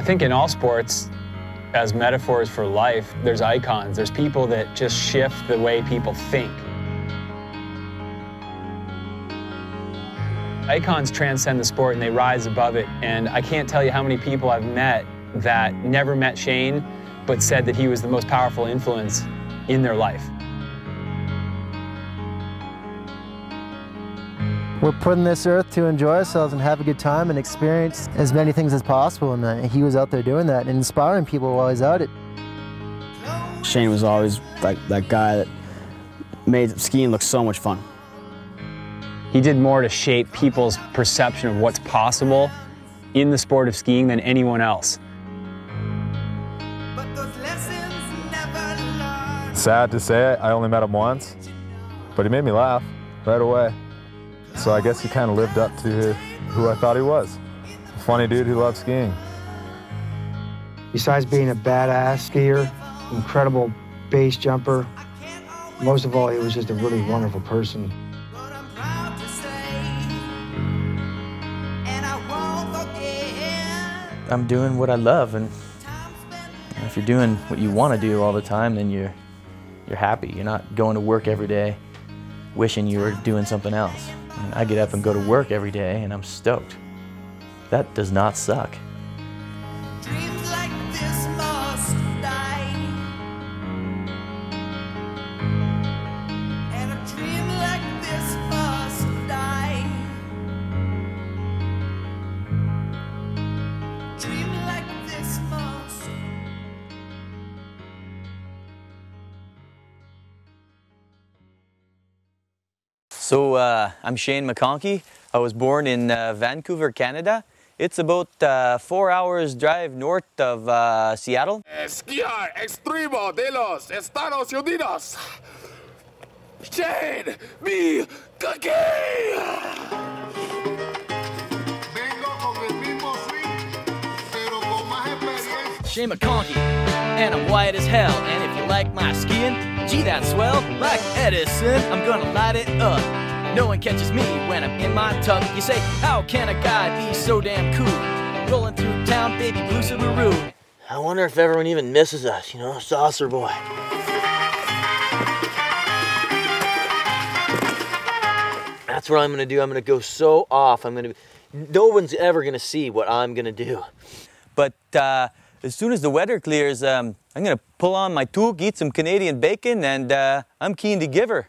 I think in all sports, as metaphors for life, there's icons. There's people that just shift the way people think. Icons transcend the sport and they rise above it. And I can't tell you how many people I've met that never met Shane, but said that he was the most powerful influence in their life. We're putting this earth to enjoy ourselves and have a good time and experience as many things as possible. And uh, he was out there doing that and inspiring people while he's out it. Shane was always like that guy that made skiing look so much fun. He did more to shape people's perception of what's possible in the sport of skiing than anyone else. Sad to say it, I only met him once, but he made me laugh right away. So I guess he kind of lived up to who I thought he was. A funny dude who loved skiing. Besides being a badass skier, incredible base jumper, most of all, he was just a really wonderful person. I'm doing what I love, and if you're doing what you want to do all the time, then you're you're happy. You're not going to work every day wishing you were doing something else. I get up and go to work every day, and I'm stoked. That does not suck. So uh, I'm Shane McConkey. I was born in uh, Vancouver, Canada. It's about uh, four hours drive north of uh, Seattle. Esquiar extremo de los Estados Unidos. Shane me Shane McConkey, and I'm white as hell. And if you like my skin, gee, that's swell. Like Edison, I'm gonna light it up. No one catches me when I'm in my tub. You say, how can a guy be so damn cool? Rolling through town, baby blue Subaru. I wonder if everyone even misses us, you know, Saucer Boy. That's what I'm gonna do. I'm gonna go so off. I'm gonna. No one's ever gonna see what I'm gonna do. But uh, as soon as the weather clears, um, I'm gonna pull on my toque, eat some Canadian bacon, and uh, I'm keen to give her.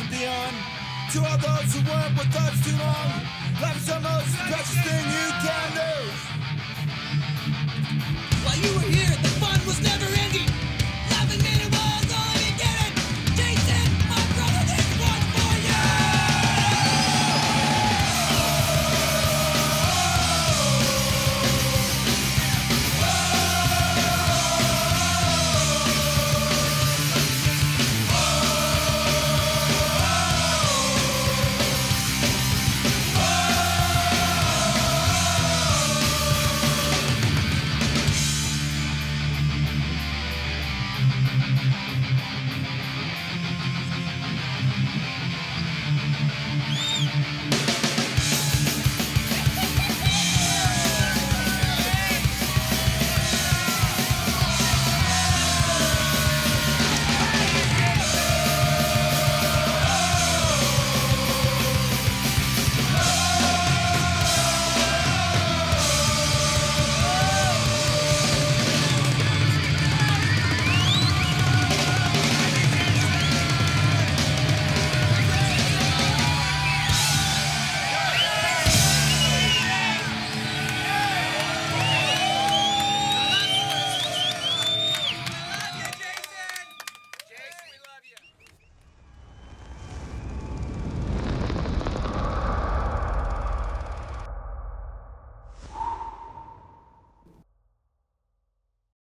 and beyond. To all those who weren't with us too long, life